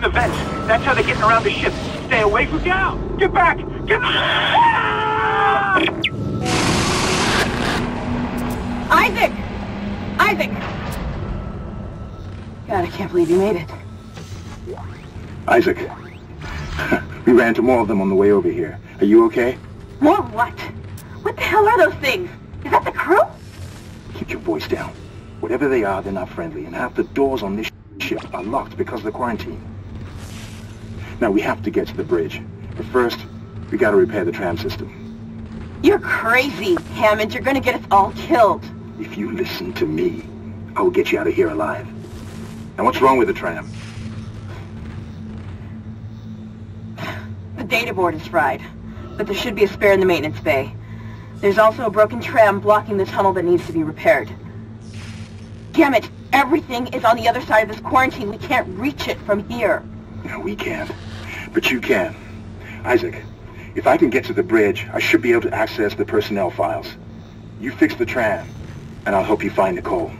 They're the vents. That's how they're getting around the ship. Stay away from down. Get back. Get back. Ah! Isaac! Isaac! God, I can't believe you made it. Isaac. we ran into more of them on the way over here. Are you okay? More what? What the hell are those things? Is that the crew? Keep your voice down. Whatever they are, they're not friendly, and half the doors on this ship are locked because of the quarantine. Now, we have to get to the bridge. But first, we gotta repair the tram system. You're crazy, Hammond. You're gonna get us all killed. If you listen to me, I will get you out of here alive. Now, what's wrong with the tram? The data board is fried, but there should be a spare in the maintenance bay. There's also a broken tram blocking the tunnel that needs to be repaired. Damn it! Everything is on the other side of this quarantine. We can't reach it from here. No, we can't. But you can. Isaac, if I can get to the bridge, I should be able to access the personnel files. You fix the tram, and I'll help you find Nicole.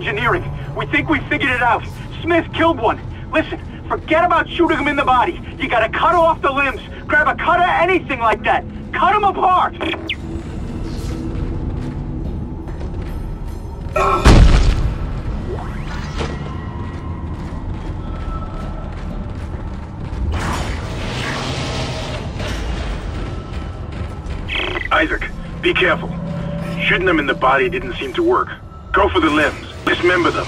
Engineering. We think we figured it out. Smith killed one. Listen, forget about shooting him in the body. You gotta cut off the limbs. Grab a cutter, anything like that. Cut him apart. Isaac, be careful. Shooting them in the body didn't seem to work. Go for the limbs. Dismember them.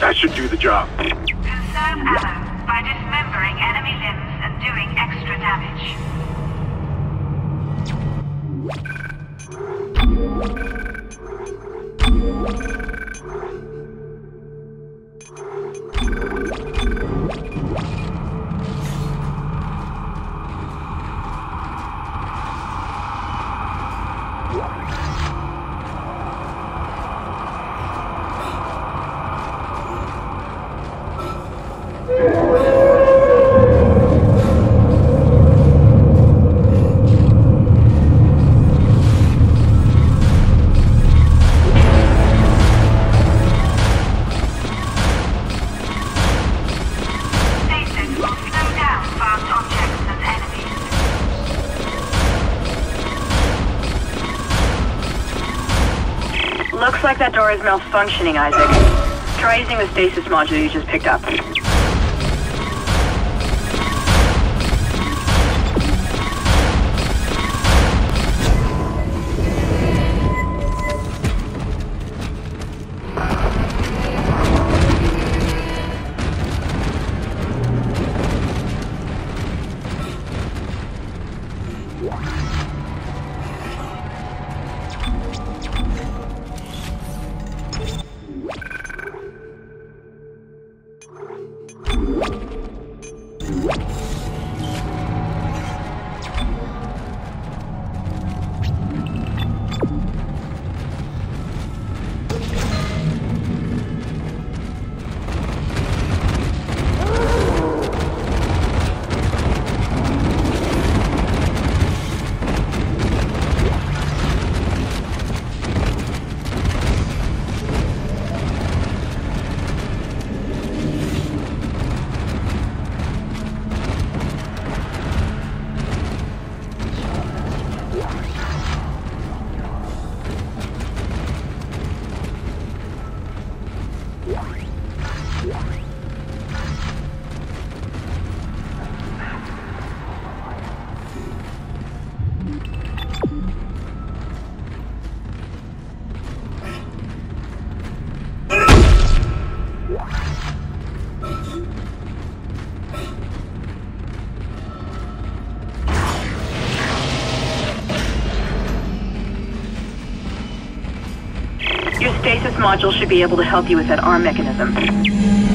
That should do the job. Conserve ammo by dismembering enemy limbs and doing extra damage. Thank Looks like that door is malfunctioning, Isaac. Try using the stasis module you just picked up. Stasis module should be able to help you with that arm mechanism.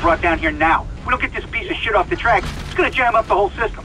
Brought down here now. If we don't get this piece of shit off the tracks, it's gonna jam up the whole system.